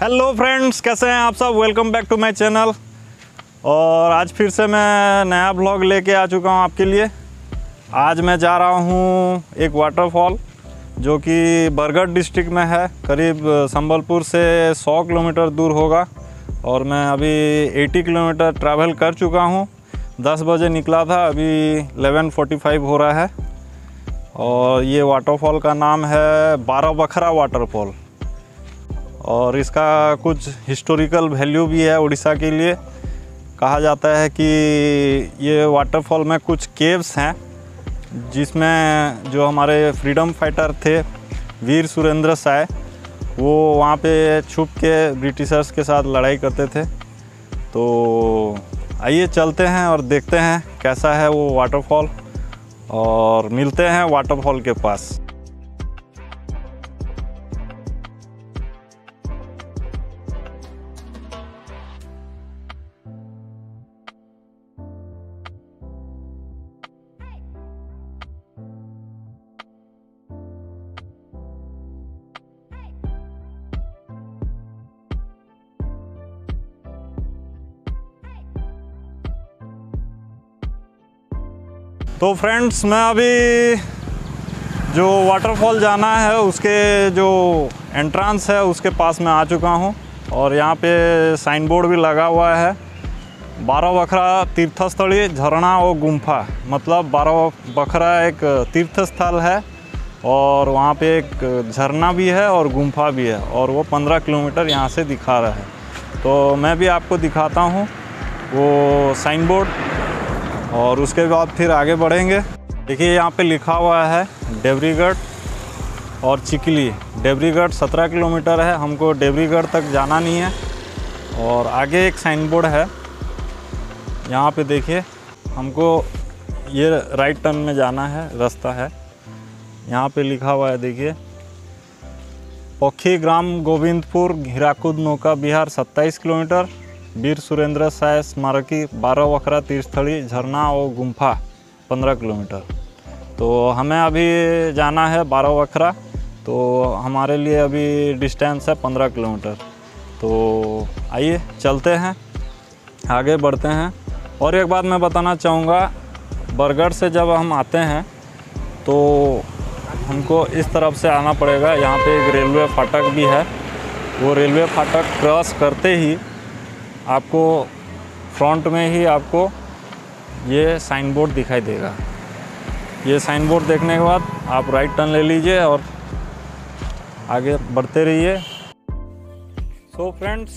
Hello friends कैसे हैं आप सब? Welcome back to my channel और आज फिर से मैं नया ब्लॉग लेके आ चुका हूँ आपके लिए। आज मैं जा रहा हूँ एक वाटरफॉल जो कि बरगढ़ डिस्ट्रिक्ट में है। करीब संबलपुर से 100 किलोमीटर दूर होगा। और मैं अभी 80 किलोमीटर ट्रैवल कर चुका हूँ। 10 बजे निकला था, अभी 11:45 हो रहा है। और ये वाटरफॉल का नाम है बारह बखरा वाटरफॉल और इसका कुछ हिस्टोरिकल वैल्यू भी है उड़ीसा के लिए। कहा जाता है कि ये वाटरफॉल में कुछ केव्स हैं, जिसमें जो हमारे फ्रीडम फाइटर थे, वीर सुरेंद्र साय, वो वहाँ पे छुप के ब्रिटिशर्स के साथ लड़ाई करते थे। तो आइए चलते हैं और देखते हैं कैसा है वो वाटरफॉल और मिलते हैं वाटरफॉल के पास। तो फ्रेंड्स, मैं अभी जो वाटरफॉल जाना है, उसके जो एंट्रांस है, उसके पास मैं आ चुका हूँ और यहाँ पे साइन बोर्ड भी लगा हुआ है। बारह बखरा तीर्थस्थली, झरना और गुम्फा। मतलब बारह बखरा एक तीर्थ स्थल है और वहाँ पे एक झरना भी है और गुम्फा भी है और वो पंद्रह किलोमीटर यहाँ से दिखा रहा है। तो मैं भी आपको दिखाता हूँ वो साइन बोर्ड और उसके बाद फिर आगे बढ़ेंगे। देखिए, यहाँ पे लिखा हुआ है डेबरीगढ़ और चिकली। डेबरीगढ़ सत्रह किलोमीटर है, हमको डेबरीगढ़ तक जाना नहीं है। और आगे एक साइन बोर्ड है। यहाँ पे देखिए, हमको ये राइट टर्न में जाना है, रास्ता है। यहाँ पे लिखा हुआ है, देखिए पोखी ग्राम गोविंदपुर, हिराकुद नौका बिहार 27 किलोमीटर। वीर सुरेंद्र साय स्मारकी बारह वखरा तीर्थस्थली झरना और गुम्फा पंद्रह किलोमीटर तो हमें अभी जाना है बारह वखरा तो हमारे लिए अभी डिस्टेंस है पंद्रह किलोमीटर। तो आइए, चलते हैं, आगे बढ़ते हैं। और एक बात मैं बताना चाहूँगा, बरगढ़ से जब हम आते हैं तो हमको इस तरफ़ से आना पड़ेगा। यहाँ पे एक रेलवे फाटक भी है। वो रेलवे फाटक क्रॉस करते ही आपको फ्रंट में ही आपको ये साइन बोर्ड दिखाई देगा। ये साइन बोर्ड देखने के बाद आप राइट टर्न ले लीजिए और आगे बढ़ते रहिए। सो फ्रेंड्स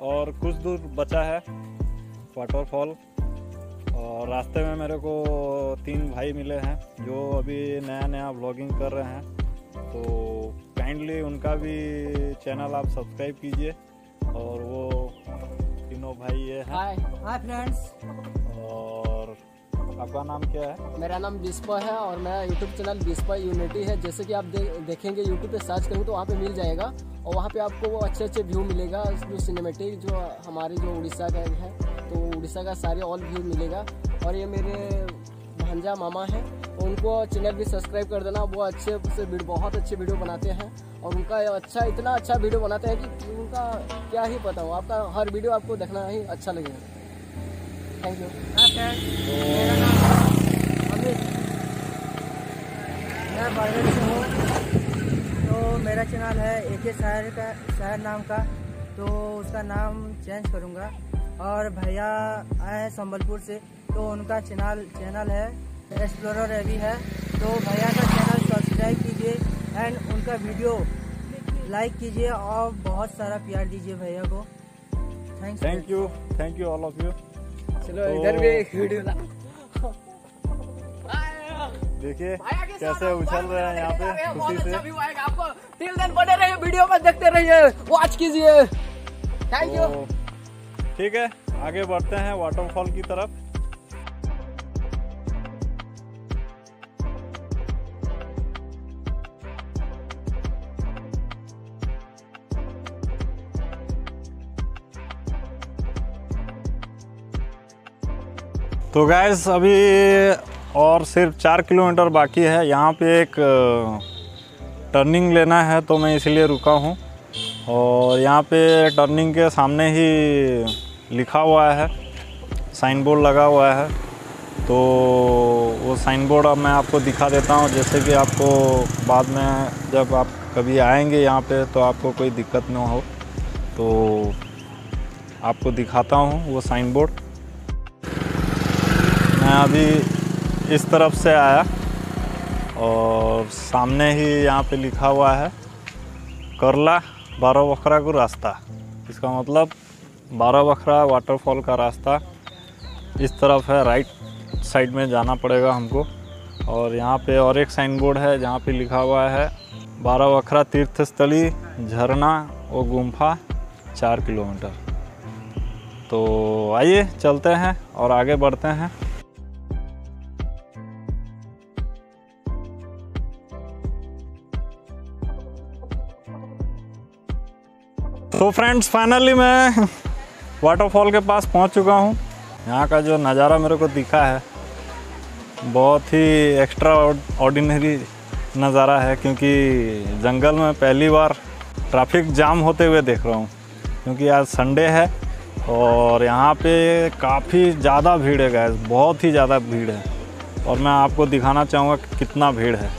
और कुछ दूर बचा है वाटरफॉल और रास्ते में मेरे को तीन भाई मिले हैं जो अभी नया नया ब्लॉगिंग कर रहे हैं। तो काइंडली उनका भी चैनल आप सब्सक्राइब कीजिए और वो भाई ये हाय हाय फ्रेंड्स और आपका नाम क्या है? मेरा नाम बिस्पा है और मेरा यूट्यूब चैनल बिस्पा यूनिटी है। जैसे कि आप दे, देखेंगे यूट्यूब पे सर्च करेंगे तो वहाँ पे मिल जाएगा और वहाँ पे आपको वो अच्छे अच्छे व्यू मिलेगा जो सिनेमेटिक जो हमारे जो उड़ीसा का है तो उड़ीसा का सारे ऑल व्यू मिलेगा। और ये मेरे भंजा मामा है। उनको चैनल भी सब्सक्राइब कर देना वो अच्छे से बहुत अच्छे वीडियो बनाते हैं और उनका अच्छा इतना अच्छा वीडियो बनाते हैं कि उनका क्या ही पता हो आपका हर वीडियो आपको देखना ही अच्छा लगेगा। थैंक यू मैं बारहवीं से हूँ तो मेरा चैनल है ए के शहर का शहर नाम का तो उसका नाम चेंज करूँगा। और भैया आए हैं संबलपुर से तो उनका चैनल चैनल है एक्सप्लोरर अभी है। तो भैया का चैनल सब्सक्राइब कीजिए एंड उनका वीडियो लाइक कीजिए और बहुत सारा प्यार दीजिए भैया को। Thank thank you thank you all of you चलो इधर भी एक वीडियो देखिए कैसे उछल रहे हैं यहाँ पे खुशी अच्छा से। आपको। बने रहिए वीडियो में देखते रहिए वॉच कीजिए। थैंक यू तो, ठीक है आगे बढ़ते हैं वाटरफॉल की तरफ़। तो गैस अभी और सिर्फ़ चार किलोमीटर बाकी है। यहाँ पे एक टर्निंग लेना है तो मैं इसलिए रुका हूँ। और यहाँ पे टर्निंग के सामने ही लिखा हुआ है साइन बोर्ड लगा हुआ है। तो वो साइन बोर्ड अब मैं आपको दिखा देता हूँ। जैसे कि आपको बाद में जब आप कभी आएँगे यहाँ पे तो आपको कोई दिक्कत ना हो। तो आपको दिखाता हूँ वो साइन बोर्ड मैं अभी इस तरफ़ से आया और सामने ही यहाँ पे लिखा हुआ है, करला बारह बखरा को रास्ता। इसका मतलब बारह बखरा वाटरफॉल का रास्ता इस तरफ़ है राइट साइड में जाना पड़ेगा हमको। और यहाँ पे और एक साइन बोर्ड है जहाँ पे लिखा हुआ है बारह बखरा तीर्थ स्थली झरना और गुम्फा चार किलोमीटर। तो आइए चलते हैं और आगे बढ़ते हैं। तो फ्रेंड्स फाइनली मैं वाटरफॉल के पास पहुँच चुका हूँ। यहाँ का जो नज़ारा मेरे को दिखा है, बहुत ही एक्स्ट्रा ऑर्डिनरी नज़ारा है, क्योंकि जंगल में पहली बार ट्रैफ़िक जाम होते हुए देख रहा हूँ, क्योंकि आज संडे है और यहाँ पे काफ़ी ज़्यादा भीड़ है गैस बहुत ही ज़्यादा भीड़ है। और मैं आपको दिखाना चाहूँगा कि कितना भीड़ है।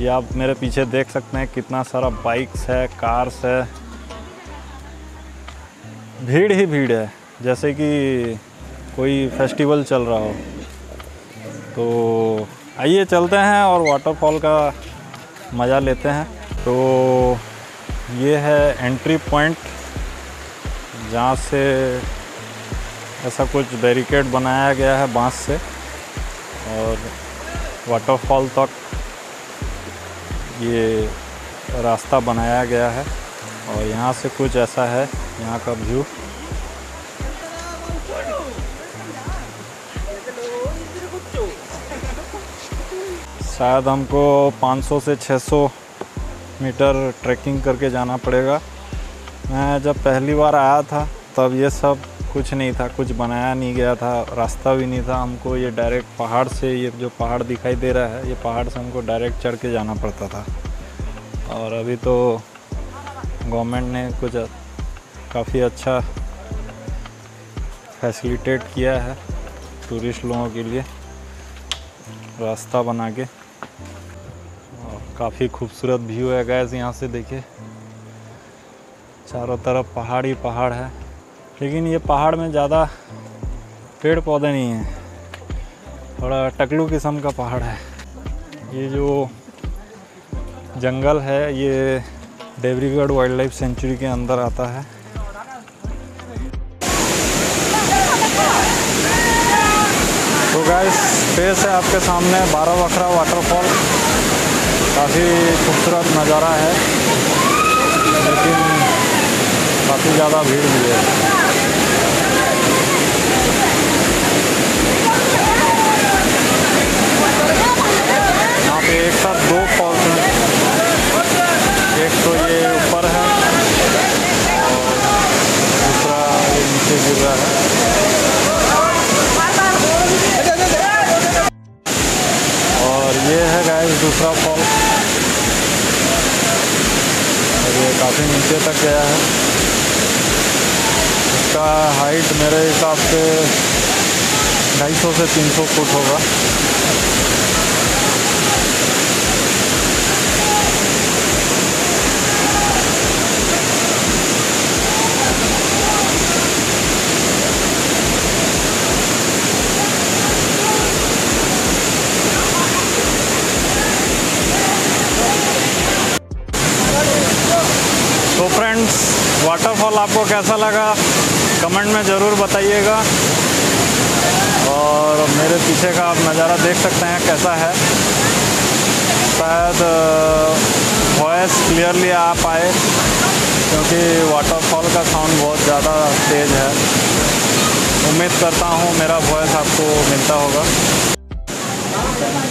ये आप मेरे पीछे देख सकते हैं, कितना सारा बाइक्स है कार्स है। भीड़ ही भीड़ है, जैसे कि कोई फेस्टिवल चल रहा हो। तो आइए चलते हैं और वाटरफॉल का मज़ा लेते हैं। तो ये है एंट्री पॉइंट जहाँ से ऐसा कुछ बैरिकेड बनाया गया है बाँस से, और वाटरफॉल तक ये रास्ता बनाया गया है। और यहाँ से कुछ ऐसा है यहाँ का व्यू। शायद हमको 500 से 600 मीटर ट्रैकिंग करके जाना पड़ेगा। मैं जब पहली बार आया था, तब ये सब कुछ नहीं था, कुछ बनाया नहीं गया था, रास्ता भी नहीं था। हमको ये डायरेक्ट पहाड़ से, ये जो पहाड़ दिखाई दे रहा है, ये पहाड़ से हमको डायरेक्ट चढ़ के जाना पड़ता था। और अभी तो गवर्नमेंट ने कुछ काफ़ी अच्छा फैसिलिटेट किया है टूरिस्ट लोगों के लिए रास्ता बना के। और काफ़ी खूबसूरत व्यू है गैस यहाँ से देखिए। चारों तरफ़ पहाड़ पहाड़ है। लेकिन ये पहाड़ में ज़्यादा पेड़ पौधे नहीं हैं। थोड़ा टकलू किस्म का पहाड़ है। ये जो जंगल है, ये देवरीगढ़ वाइल्ड लाइफ सेंचुरी के अंदर आता है। फेस है आपके सामने बारह बखरा वाटरफॉल काफ़ी खूबसूरत नज़ारा है, लेकिन काफ़ी ज़्यादा भीड़ भी है यहाँ पे एक साथ दो फॉल्स हैं एक तो ये ऊपर है और दूसरा ये नीचे गिर रहा है और ये है गाइस दूसरा फॉल और ये काफ़ी नीचे तक गया है इसका हाइट मेरे हिसाब से 250 से 300 फुट होगा। तो फ्रेंड्स वाटरफॉल आपको कैसा लगा? में ज़रूर बताइएगा। और मेरे पीछे का आप नज़ारा देख सकते हैं कैसा है। शायद वॉइस क्लियरली आ पाए क्योंकि वाटरफॉल का साउंड बहुत ज़्यादा तेज़ है। उम्मीद करता हूँ मेरा वॉइस आपको मिलता होगा।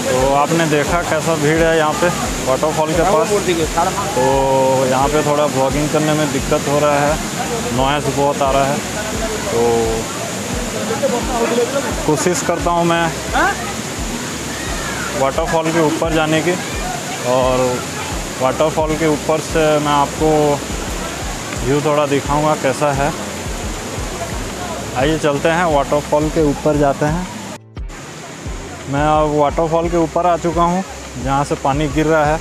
तो आपने देखा कैसा भीड़ है यहाँ पे वाटरफॉल के पास? तो यहाँ पे थोड़ा ब्लॉगिंग करने में दिक्कत हो रहा है। नॉइस बहुत आ रहा है। तो कोशिश करता हूँ मैं वाटरफॉल के ऊपर जाने की। और वाटरफॉल के ऊपर से मैं आपको व्यू थोड़ा दिखाऊँगा कैसा है। आइए चलते हैं वाटरफॉल के ऊपर जाते हैं। मैं अब वाटरफॉल के ऊपर आ चुका हूँ जहाँ से पानी गिर रहा है।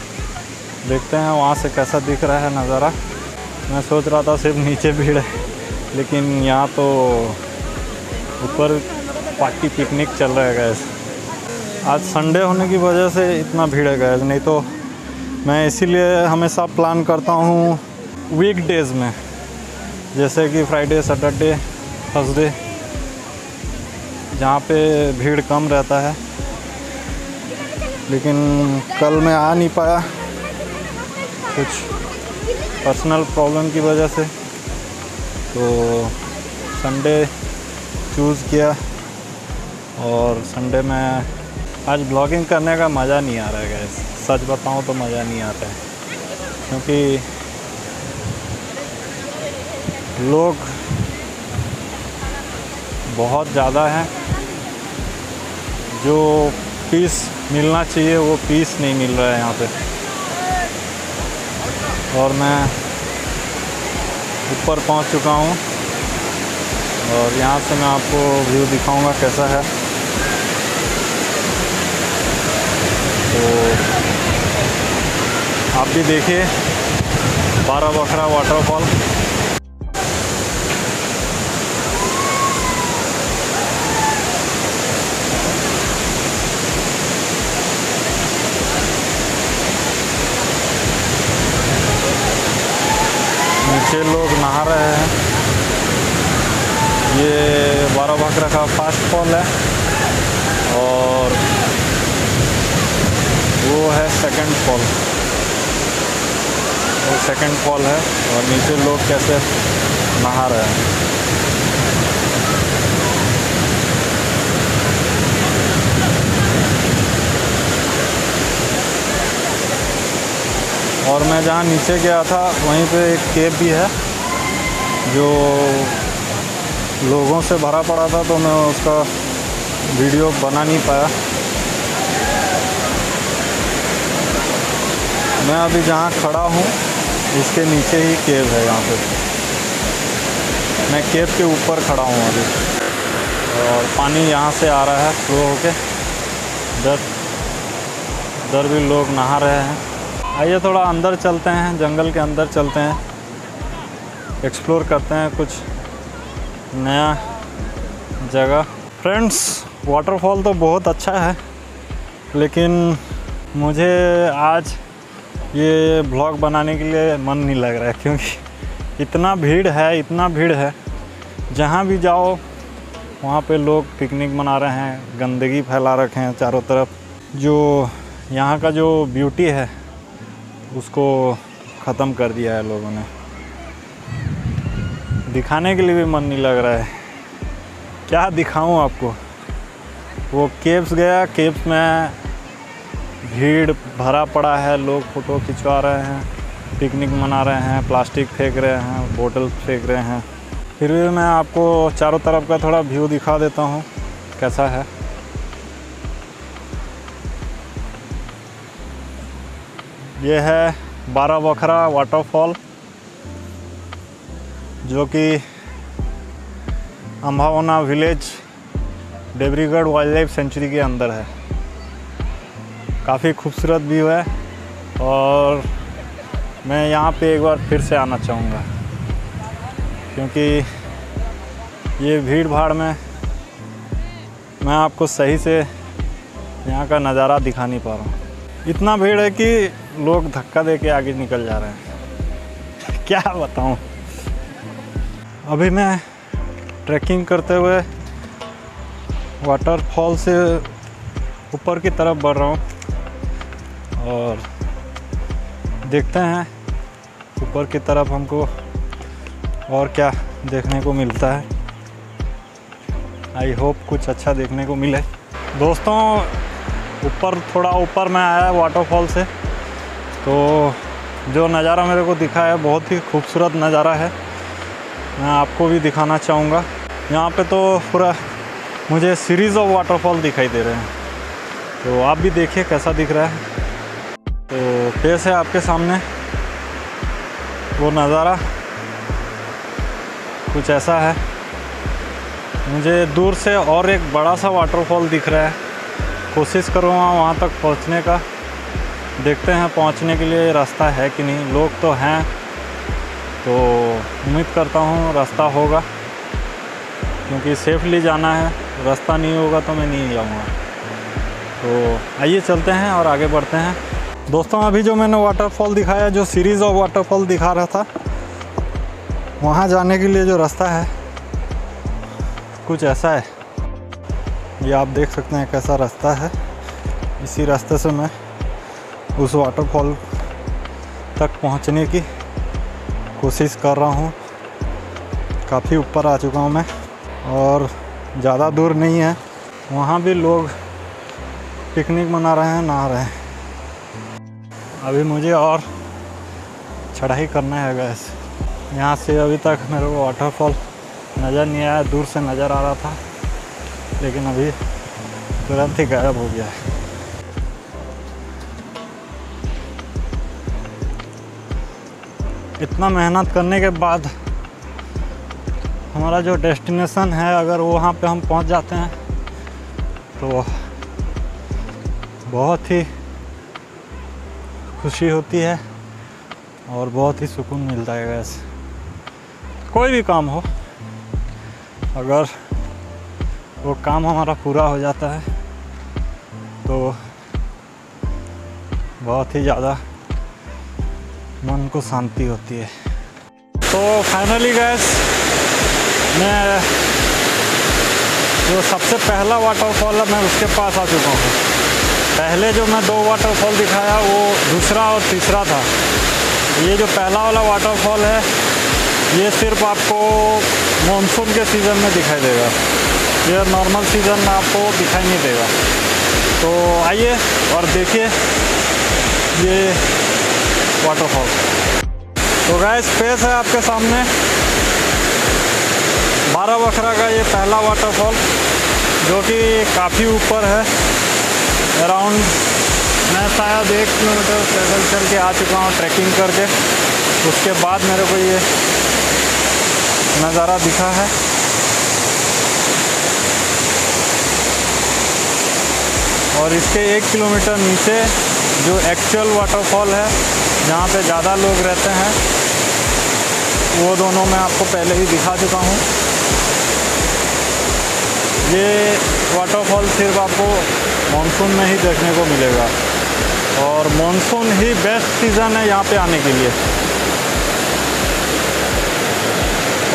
देखते हैं वहाँ से कैसा दिख रहा है नज़ारा। मैं सोच रहा था सिर्फ़ नीचे भीड़ है। लेकिन यहाँ तो ऊपर पार्टी पिकनिक चल रहा है गैस आज संडे होने की वजह से इतना भीड़ है गैस नहीं तो मैं इसीलिए हमेशा प्लान करता हूँ वीक डेज़ में। जैसे कि फ्राइडे सैटरडे थर्सडे जहाँ पे भीड़ कम रहता है। लेकिन कल मैं आ नहीं पाया। कुछ पर्सनल प्रॉब्लम की वजह से। तो संडे चूज़ किया और संडे में आज ब्लॉगिंग करने का मज़ा नहीं आ रहा है गैस सच बताऊँ तो मज़ा नहीं आता है। क्योंकि लोग बहुत ज़्यादा हैं। जो पीस मिलना चाहिए, वो पीस नहीं मिल रहा है यहाँ पे। और मैं ऊपर पहुँच चुका हूँ। और यहाँ से मैं आपको व्यू दिखाऊँगा कैसा है। तो आप भी देखिए, बारह बखरा वाटरफॉल नीचे लोग नहा रहे हैं। ये बारह भाकरा का फास्ट फॉल है। और वो है सेकंड फॉल वो सेकंड फॉल है और नीचे लोग कैसे नहा रहे हैं। और मैं जहाँ नीचे गया था, वहीं पे एक केब भी है, जो लोगों से भरा पड़ा था तो मैं उसका वीडियो बना नहीं पाया। मैं अभी जहाँ खड़ा हूँ इसके नीचे ही केव है यहाँ पे। मैं केव के ऊपर खड़ा हूँ अभी। और पानी यहाँ से आ रहा है, फ्लो होके। इधर इधर भी लोग नहा रहे हैं। आइए थोड़ा अंदर चलते हैं, जंगल के अंदर चलते हैं। एक्सप्लोर करते हैं कुछ नया जगह। फ्रेंड्स वाटरफॉल तो बहुत अच्छा है, लेकिन मुझे आज ये ब्लॉग बनाने के लिए मन नहीं लग रहा है, क्योंकि इतना भीड़ है, इतना भीड़ है। जहाँ भी जाओ, वहाँ पे लोग पिकनिक मना रहे हैं, गंदगी फैला रखे हैं चारों तरफ़। जो यहाँ का जो ब्यूटी है उसको ख़त्म कर दिया है लोगों ने। दिखाने के लिए भी मन नहीं लग रहा है। क्या दिखाऊँ आपको? वो केव्स गया, केव्स में भीड़ भरा पड़ा है, लोग फ़ोटो खिंचवा रहे हैं, पिकनिक मना रहे हैं, प्लास्टिक फेंक रहे हैं, बोतल फेंक रहे हैं। फिर भी मैं आपको चारों तरफ़ का थोड़ा व्यू दिखा देता हूँ, कैसा है? ये है बारह बखरा वाटरफॉल जो कि Ambawana village Debrigarh wild life sanctuary के अंदर है। काफ़ी खूबसूरत व्यू है और मैं यहाँ पे एक बार फिर से आना चाहूँगा, क्योंकि ये भीड़ भाड़ में मैं आपको सही से यहाँ का नज़ारा दिखा नहीं पा रहा हूँ। इतना भीड़ है कि लोग धक्का दे के आगे निकल जा रहे हैं। क्या बताऊँ? अभी मैं ट्रैकिंग करते हुए वाटरफॉल से ऊपर की तरफ़ बढ़ रहा हूँ और देखते हैं ऊपर की तरफ़ हमको और क्या देखने को मिलता है। आई होप कुछ अच्छा देखने को मिले। दोस्तों ऊपर, थोड़ा ऊपर मैं आया वाटरफॉल से। तो जो नज़ारा मेरे को दिखा है, बहुत ही खूबसूरत नज़ारा है। मैं आपको भी दिखाना चाहूँगा। यहाँ पे तो पूरा मुझे सीरीज़ ऑफ़ वाटरफॉल दिखाई दे रहे हैं। तो आप भी देखिए कैसा दिख रहा है। तो पेश है आपके सामने। वो नज़ारा कुछ ऐसा है। मुझे दूर से और एक बड़ा सा वाटरफॉल दिख रहा है। कोशिश करूँगा वहाँ तक पहुँचने का। देखते हैं पहुँचने के लिए रास्ता है कि नहीं। लोग तो हैं तो उम्मीद करता हूँ रास्ता होगा। क्योंकि सेफली जाना है, रास्ता नहीं होगा तो मैं नहीं जाऊँगा। तो आइए चलते हैं और आगे बढ़ते हैं। दोस्तों, अभी जो मैंने वाटरफॉल दिखाया, जो सीरीज़ ऑफ़ वाटरफॉल दिखा रहा था, वहाँ जाने के लिए जो रास्ता है, कुछ ऐसा है। ये आप देख सकते हैं कैसा रास्ता है। इसी रास्ते से मैं उस वाटरफॉल तक पहुँचने की कोशिश कर रहा हूँ। काफ़ी ऊपर आ चुका हूँ मैं और ज़्यादा दूर नहीं है। वहाँ भी लोग पिकनिक मना रहे हैं, नहा रहे हैं। अभी मुझे और चढ़ाई करना है गैस यहाँ से अभी तक मेरे को वाटरफॉल नज़र नहीं आया, दूर से नज़र आ रहा था। लेकिन अभी तुरंत ही गायब हो गया है। इतना मेहनत करने के बाद हमारा जो डेस्टिनेशन है, अगर वहाँ पे हम पहुँच जाते हैं तो बहुत ही खुशी होती है और बहुत ही सुकून मिलता है, वैसे। कोई भी काम हो, अगर वो काम हमारा पूरा हो जाता है। तो बहुत ही ज़्यादा मन को शांति होती है। तो फाइनली गैस मैं जो सबसे पहला वाटरफॉल है, मैं उसके पास आ चुका हूँ। पहले जो मैं दो वाटरफॉल दिखाया, वो दूसरा और तीसरा था। ये जो पहला वाला वाटरफॉल है, ये सिर्फ़ आपको मानसून के सीज़न में दिखाई देगा। ये नॉर्मल सीज़न आपको दिखाई नहीं देगा। तो आइए और देखिए ये वाटरफॉल तो गाय स्पेस है आपके सामने। बारह बखरा का ये पहला वाटरफॉल जो कि काफ़ी ऊपर है। अराउंड मैं शायद एक किलोमीटर पैदल चल के आ चुका हूँ ट्रैकिंग करके। उसके बाद मेरे को ये नज़ारा दिखा है। और इसके एक किलोमीटर नीचे जो एक्चुअल वाटरफॉल है, जहाँ पे ज़्यादा लोग रहते हैं, वो दोनों मैं आपको पहले ही दिखा चुका हूँ। ये वाटरफॉल सिर्फ़ आपको मानसून में ही देखने को मिलेगा। और मानसून ही बेस्ट सीज़न है यहाँ पे आने के लिए।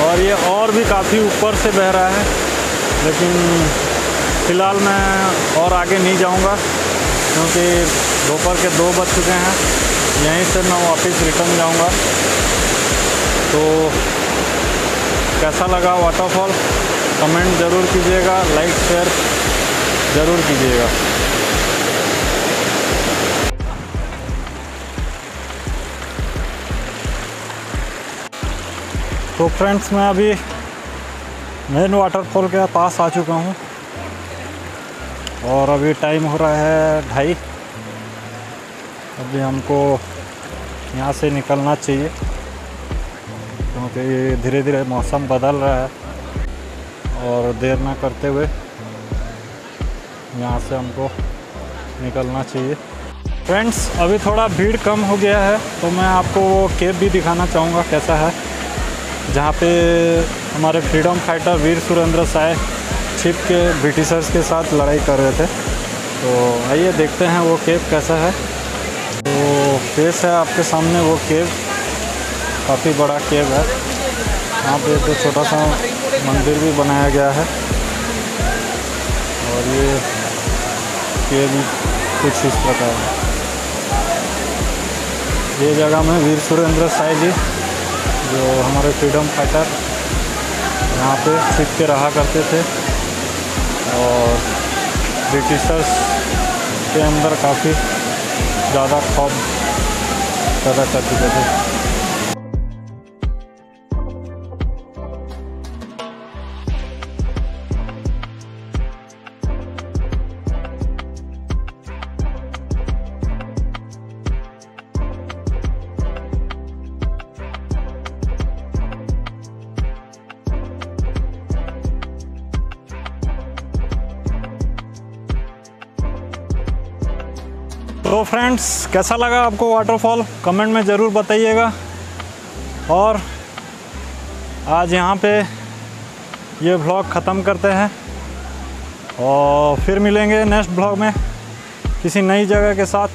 और ये और भी काफ़ी ऊपर से बह रहा है, लेकिन फ़िलहाल मैं और आगे नहीं जाऊँगा, क्योंकि दोपहर के दो बज चुके हैं। यहीं से मैं वापस रिटर्न जाऊँगा। तो कैसा लगा वाटरफॉल कमेंट ज़रूर कीजिएगा लाइक शेयर ज़रूर कीजिएगा। तो फ्रेंड्स मैं अभी मेन वाटरफॉल के पास आ चुका हूँ। और अभी टाइम हो रहा है ढाई। अभी हमको यहाँ से निकलना चाहिए, क्योंकि धीरे धीरे मौसम बदल रहा है। और देर ना करते हुए यहाँ से हमको निकलना चाहिए। फ्रेंड्स अभी थोड़ा भीड़ कम हो गया है तो मैं आपको वो केब भी दिखाना चाहूँगा कैसा है, जहाँ पे हमारे फ्रीडम फाइटर वीर सुरेंद्र साय छिप के ब्रिटिशर्स के साथ लड़ाई कर रहे थे। तो आइए देखते हैं वो केव कैसा है। तो फेस है आपके सामने, वो केव काफ़ी बड़ा केव है। यहाँ पे तो छोटा सा मंदिर भी बनाया गया है। और ये केव कुछ इस प्रकार है। ये जगह में वीर सुरेंद्र साय जी, जो हमारे फ्रीडम फाइटर, यहाँ पे छिप के रहा करते थे। और ब्रिटिशर्स के अंदर काफ़ी ज़्यादा खौफ पैदा कर चुके थे। तो फ्रेंड्स, कैसा लगा आपको वाटरफॉल कमेंट में ज़रूर बताइएगा। और आज यहाँ पे ये ब्लॉग ख़त्म करते हैं। और फिर मिलेंगे नेक्स्ट ब्लॉग में किसी नई जगह के साथ।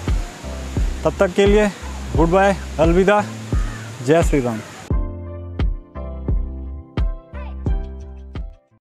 तब तक के लिए गुड बाय, अलविदा। जय श्री राम।